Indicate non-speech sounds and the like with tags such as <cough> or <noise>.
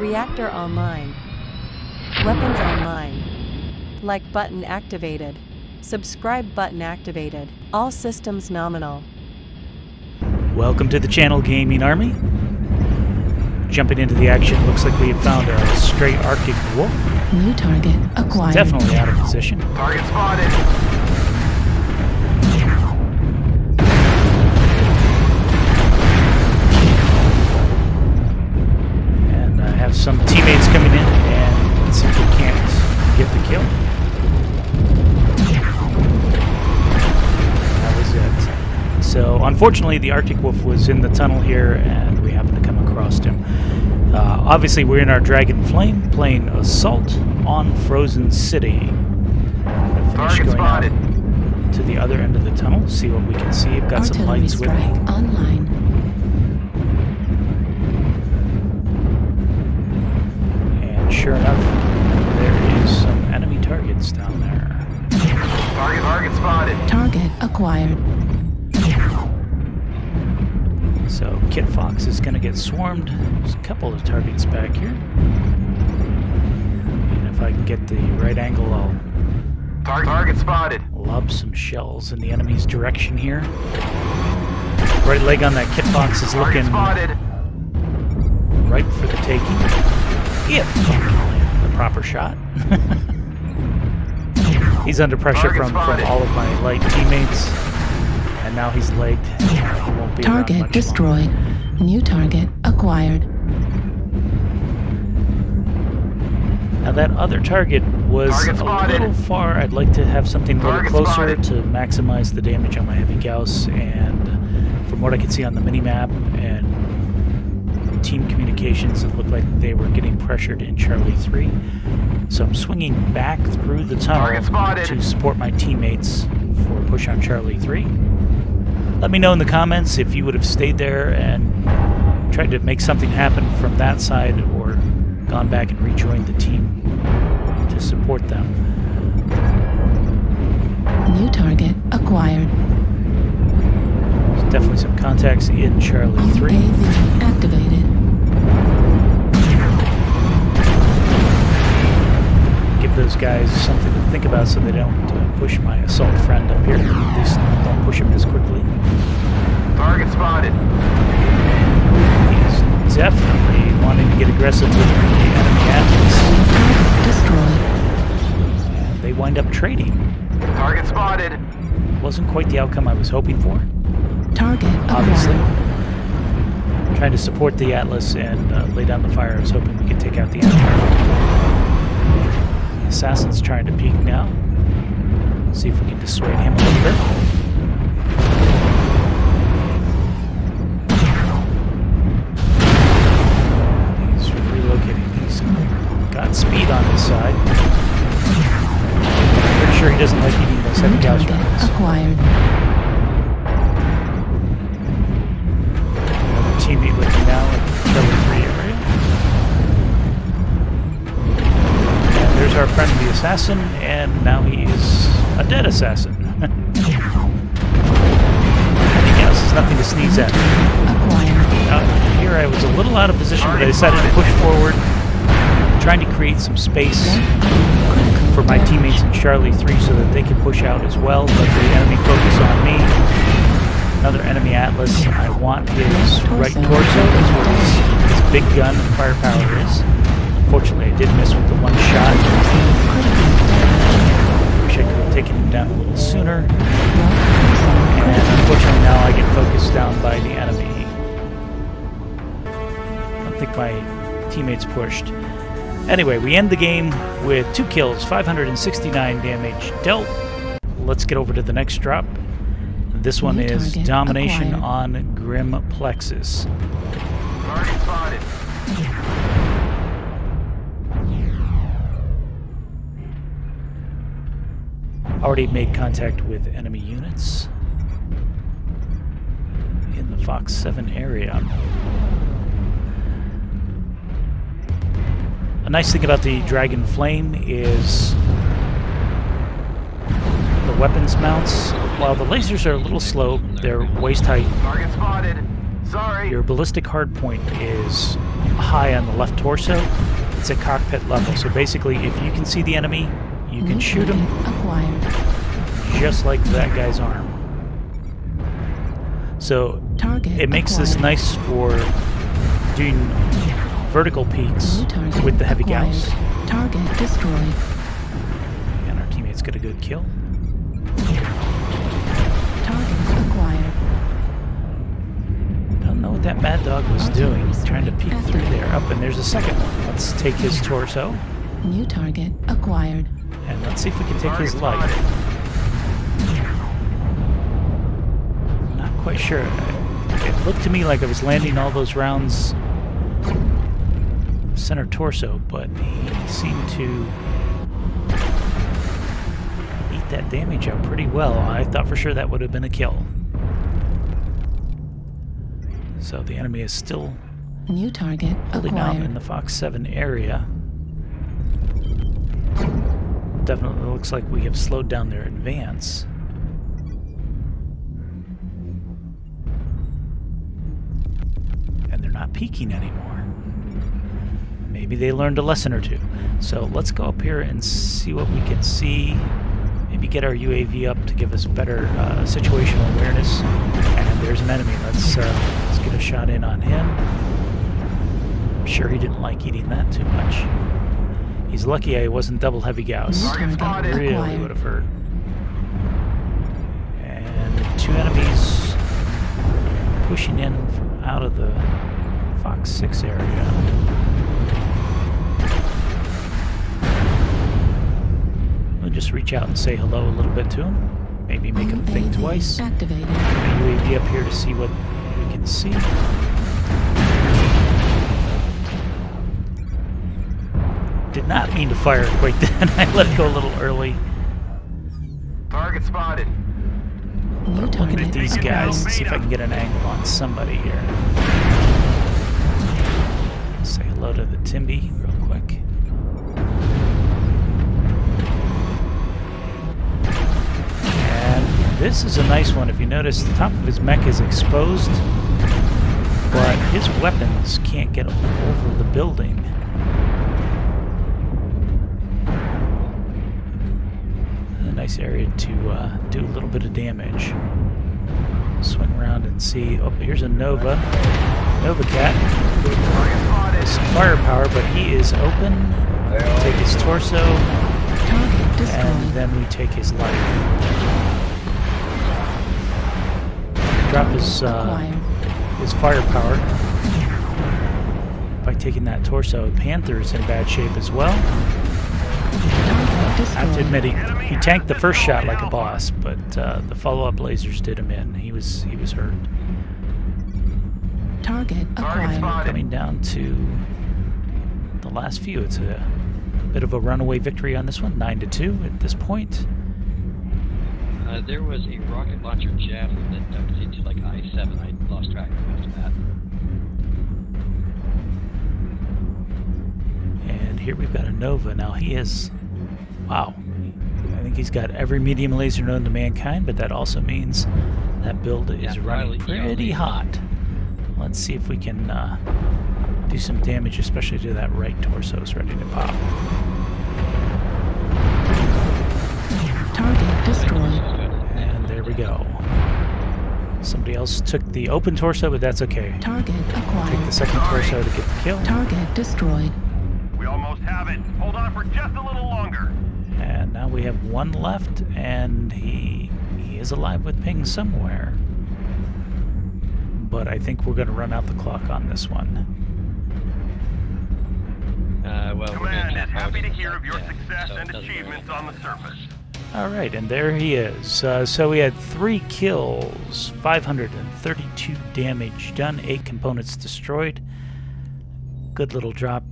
Reactor online. Weapons online. Like button activated. Subscribe button activated. All systems nominal. Welcome to the channel Gaming Army. Jumping into the action, looks like we have found a stray Arctic wolf. New target acquired. Definitely out of position. Target spotted. Some teammates coming in, and let's see if we can't get the kill. That was it. So, unfortunately, the Arctic Wolf was in the tunnel here, and we happened to come across him. Uh, obviously, we're in our Dragon Flame playing Assault on Frozen City. Finish Target going out spotted. to the other end of the tunnel, see what we can see. I've got some Artillery lights with strike me. online. And sure enough, there is some enemy targets down there. Target, target spotted. Target acquired. So Kit Fox is going to get swarmed. There's a couple of targets back here. And if I can get the right angle, I'll Target, target spotted. lob some shells in the enemy's direction here. Right leg on that Kit Fox is Target looking spotted. right for the taking. If I can land the proper shot. <laughs> he's under pressure Target from, from all of my light teammates. And now he's legged. He won't be Target much destroyed. longer. New target acquired. Now that other target was Target a little far. I'd like to have something a little closer spotted. to maximize the damage on my heavy Gauss. And from what I can see on the minimap and team communications, it looked like they were getting pressured in Charlie 3. So I'm swinging back through the tunnel to support my teammates for a push on Charlie 3. Let me know in the comments if you would have stayed there and tried to make something happen from that side or gone back and rejoined the team to support them. New target acquired. There's definitely some contacts in Charlie 3. UAV activated. Give those guys something to think about so they don't uh, push my assault friend up here. At least don't push him as quickly. Target spotted. He's definitely wanting to get aggressive with the enemy Atlas. Destroyed. And they wind up trading. Target spotted. Wasn't quite the outcome I was hoping for. Target obviously. acquired. Trying to support the Atlas and uh, lay down the fire. I was hoping we could take out the. The assassin's trying to peek now. See if we can dissuade him a little bit. He's relocating. He's got speed on his side. Pretty sure he doesn't like eating those heavy rounds. acquired. Now 3 area. And there's our friend the assassin, and now he is a dead assassin. I think else is nothing to sneeze at. Acquired. Here I was a little out of position, but I decided to push forward, trying to create some space for my teammates in Charlie 3 so that they could push out as well, but the enemy focus on me. Another enemy Atlas. I want his right torso. Big gun firepower is. Unfortunately, I did miss with the one shot. Wish I could have taken him down a little sooner. And unfortunately, now I get focused down by the enemy. I don't think my teammates pushed. Anyway, we end the game with two kills, 569 damage dealt. Let's get over to the next drop. This one is domination acquired. on Grim Plexus. Spotted. Already made contact with enemy units in the Fox 7 area. A nice thing about the Dragon Flame is the weapons mounts. While the lasers are a little slow, they're waist height Target spotted. Sorry. Your ballistic hardpoint is high on the left torso. It's at cockpit level. So basically, if you can see the enemy, you can shoot him target Acquired. just like that guy's arm. So Target it makes this nice for doing vertical peeks with the heavy acquired. gauss. Target destroyed. And our teammates get a good kill. Don't know what that mad dog was doing, trying to peek through there. Up and there's a second one. Let's take his torso New target acquired. and let's see if we can take his life. Not quite sure. It looked to me like I was landing all those rounds center torso, but he seemed to eat that damage up pretty well. I thought for sure that would have been a kill. So the enemy is still New target holding out in the Fox 7 area. Definitely looks like we have slowed down their advance. And they're not peeking anymore. Maybe they learned a lesson or two. So let's go up here and see what we can see. Maybe get our UAV up to give us better uh, situational awareness. And there's an enemy. Let's uh, let's get a shot in on him. I'm sure he didn't like eating that too much. He's lucky I wasn't double heavy gauss. New Target target. Really would have hurt. And two enemies pushing in from out of the Fox 6 area. We'll just reach out and say hello a little bit to him. Maybe make him think twice. Activated. UAV up here to see what we can see. Did not mean to fire quite <laughs> then. I let it go a little early. Target spotted. New Looking target at these guys, and see if I can get an angle on somebody here. Say hello to the Timby real quick. And this is a nice one. If you notice, the top of his mech is exposed, but his weapons can't get over the building. A nice area to uh, do a little bit of damage. Swing around and see. Oh, here's a Nova. Nova Cat. Some firepower, but he is open. Take his torso, and then we take his life. Drop his uh. His firepower by taking that torso. Panther's in bad shape as well. I have to admit, he, he tanked the first shot like a boss, but uh, the follow-up lasers did him in. He was he was hurt. Target Target acquired. Coming down to the last few, it's a bit of a runaway victory on this one, nine to two at this point. Uh, there was a rocket launcher javelin that ducked into like I-7. I lost track of after that. And here we've got a Nova. Now he is, wow, I think he's got every medium laser known to mankind, but that also means that build is Yeah, running Riley, yeah, pretty hot. Let's see if we can uh, do some damage, especially to that right torso is ready to pop. Target destroyed. And there we go. Somebody else took the open torso, but that's okay. Target acquired. Take the second torso to get the kill. Target destroyed. We almost have it. Hold on for just a little longer. And now we have one left, and he he is alive with ping somewhere. But I think we're going to run out the clock on this one. Uh, well, we're gonna Command is happy to hear of your yeah, success so and doesn't really achievements on the surface. All right, and there he is. Uh, so we had three kills, 532 damage done, eight components destroyed. Good little drop